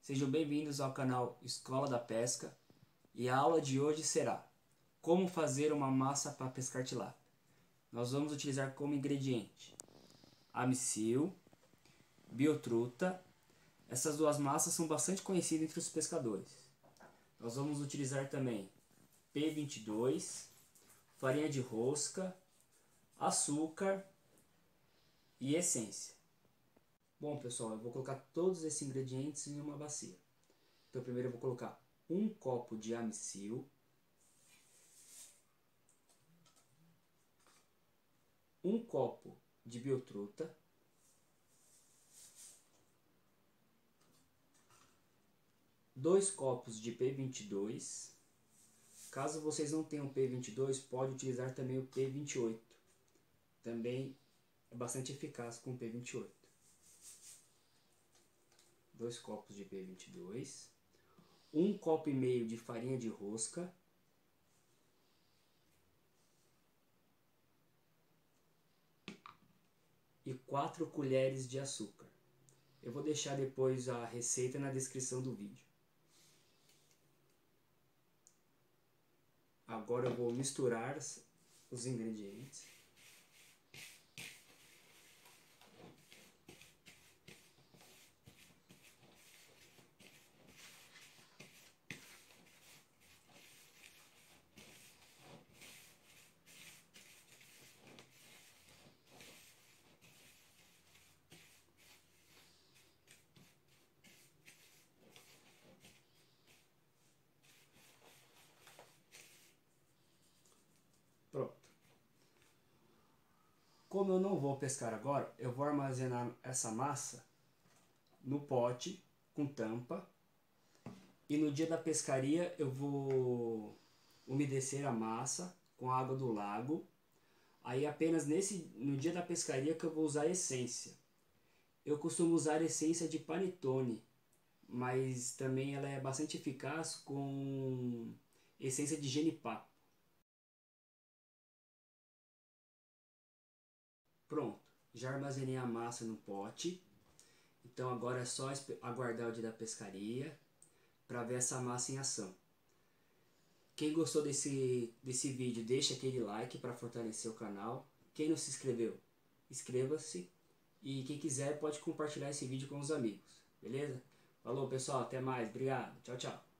Sejam bem-vindos ao canal Escola da Pesca e a aula de hoje será Como fazer uma massa para pescar tilápia. Nós vamos utilizar como ingrediente amicil, biotruta. Essas duas massas são bastante conhecidas entre os pescadores. Nós vamos utilizar também P22, farinha de rosca, açúcar e essência. Bom pessoal, eu vou colocar todos esses ingredientes em uma bacia. Então primeiro eu vou colocar um copo de amicil, um copo de biotruta, dois copos de P22. Caso vocês não tenham P22, pode utilizar também o P28. Também é bastante eficaz com o P28 dois copos de P22, um copo e meio de farinha de rosca, e quatro colheres de açúcar. Eu vou deixar depois a receita na descrição do vídeo. Agora eu vou misturar os ingredientes. Pronto. Como eu não vou pescar agora, eu vou armazenar essa massa no pote com tampa. E no dia da pescaria eu vou umedecer a massa com a água do lago. Aí apenas nesse no dia da pescaria que eu vou usar essência. Eu costumo usar essência de panetone, mas também ela é bastante eficaz com essência de genipapo. Pronto, já armazenei a massa no pote. Então agora é só aguardar o dia da pescaria para ver essa massa em ação. Quem gostou desse, desse vídeo, deixa aquele like para fortalecer o canal. Quem não se inscreveu, inscreva-se. E quem quiser pode compartilhar esse vídeo com os amigos, beleza? Falou pessoal, até mais, obrigado, tchau, tchau.